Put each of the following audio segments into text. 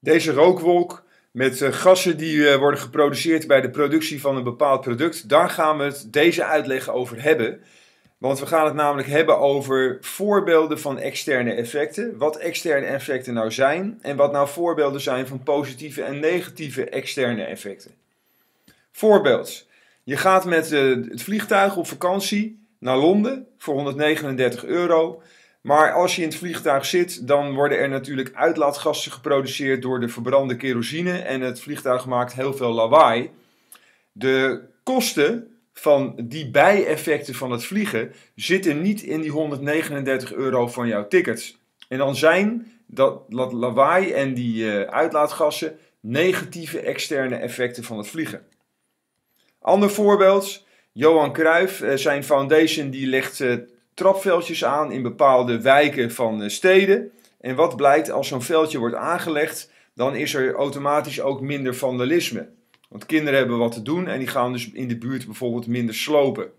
Deze rookwolk met uh, gassen die uh, worden geproduceerd bij de productie van een bepaald product, daar gaan we het deze uitleg over hebben. Want we gaan het namelijk hebben over voorbeelden van externe effecten. Wat externe effecten nou zijn en wat nou voorbeelden zijn van positieve en negatieve externe effecten. Voorbeeld. Je gaat met uh, het vliegtuig op vakantie naar Londen voor 139 euro. Maar als je in het vliegtuig zit, dan worden er natuurlijk uitlaatgassen geproduceerd door de verbrande kerosine. En het vliegtuig maakt heel veel lawaai. De kosten van die bijeffecten van het vliegen zitten niet in die 139 euro van jouw ticket. En dan zijn dat, lawaai en die uh, uitlaatgassen negatieve externe effecten van het vliegen. Ander voorbeeld, Johan Cruijff, uh, zijn foundation die legt uh, trapveldjes aan in bepaalde wijken van steden. En wat blijkt als zo'n veldje wordt aangelegd, dan is er automatisch ook minder vandalisme. Want kinderen hebben wat te doen en die gaan dus in de buurt bijvoorbeeld minder slopen.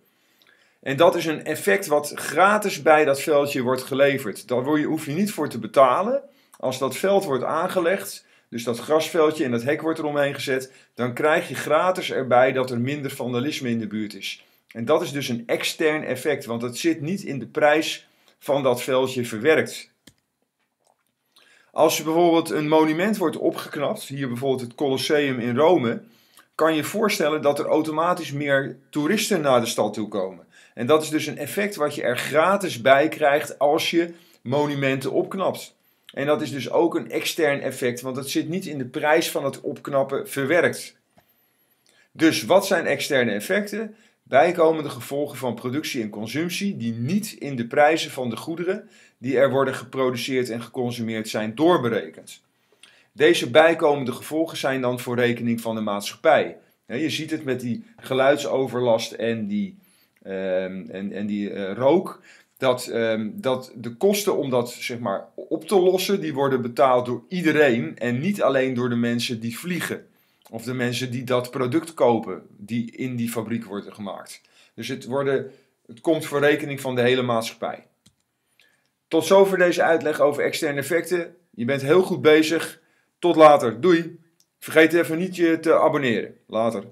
En dat is een effect wat gratis bij dat veldje wordt geleverd. Daar hoef je niet voor te betalen. Als dat veld wordt aangelegd, dus dat grasveldje en dat hek wordt eromheen gezet, dan krijg je gratis erbij dat er minder vandalisme in de buurt is. En dat is dus een extern effect, want het zit niet in de prijs van dat veldje verwerkt. Als je bijvoorbeeld een monument wordt opgeknapt, hier bijvoorbeeld het Colosseum in Rome, kan je voorstellen dat er automatisch meer toeristen naar de stad toe komen. En dat is dus een effect wat je er gratis bij krijgt als je monumenten opknapt. En dat is dus ook een extern effect, want het zit niet in de prijs van het opknappen verwerkt. Dus wat zijn externe effecten? Bijkomende gevolgen van productie en consumptie die niet in de prijzen van de goederen die er worden geproduceerd en geconsumeerd zijn doorberekend. Deze bijkomende gevolgen zijn dan voor rekening van de maatschappij. Je ziet het met die geluidsoverlast en die, um, en, en die uh, rook. Dat, um, dat de kosten om dat zeg maar, op te lossen, die worden betaald door iedereen. En niet alleen door de mensen die vliegen. Of de mensen die dat product kopen, die in die fabriek worden gemaakt. Dus het, worden, het komt voor rekening van de hele maatschappij. Tot zover deze uitleg over externe effecten. Je bent heel goed bezig. Tot later. Doei. Vergeet even niet je te abonneren. Later.